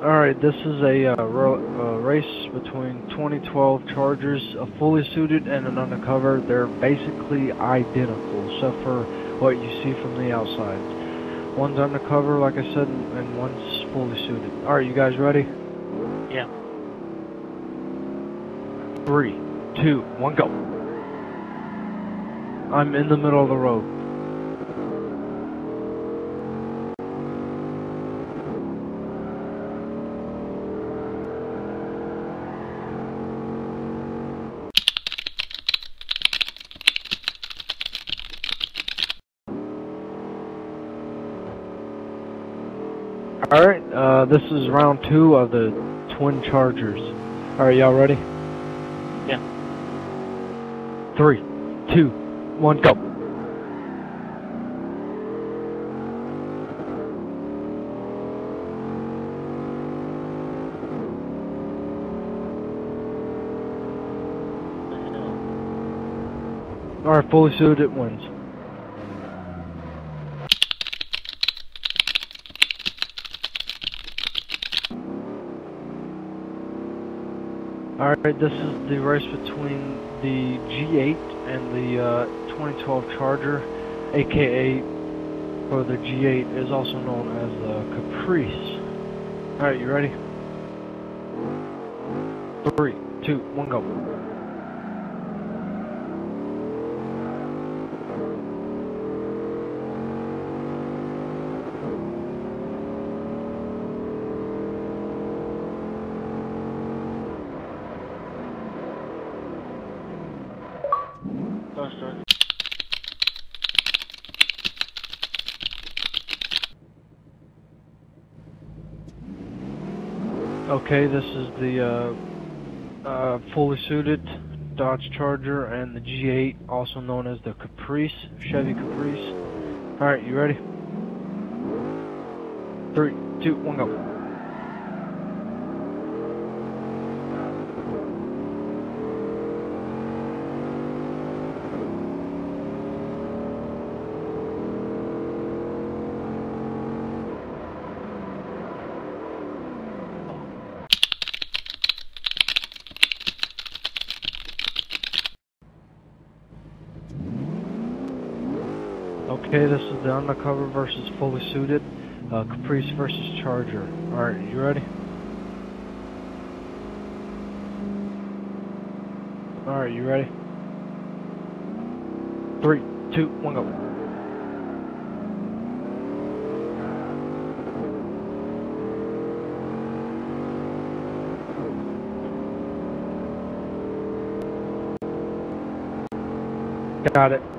Alright, this is a uh, ro- uh, race between 2012 Chargers, a fully suited and an undercover. They're basically identical, except for what you see from the outside. One's undercover, like I said, and one's fully suited. Alright, you guys ready? Yeah. Three, two, one, go. I'm in the middle of the road. Alright, uh, this is round two of the Twin Chargers. Alright, y'all ready? Yeah. Three, two, one, go. Alright, fully suited it wins. Alright, this is the race between the G8 and the uh, 2012 Charger, aka for the G8 is also known as the Caprice. Alright, you ready? Three, two, one, go. Okay, this is the uh, uh, fully suited Dodge Charger and the G8, also known as the Caprice, Chevy Caprice. Alright, you ready? Three, two, one, go. Okay, this is the undercover versus fully suited, uh, Caprice versus Charger. Alright, you ready? Alright, you ready? Three, two, one, go. Got it.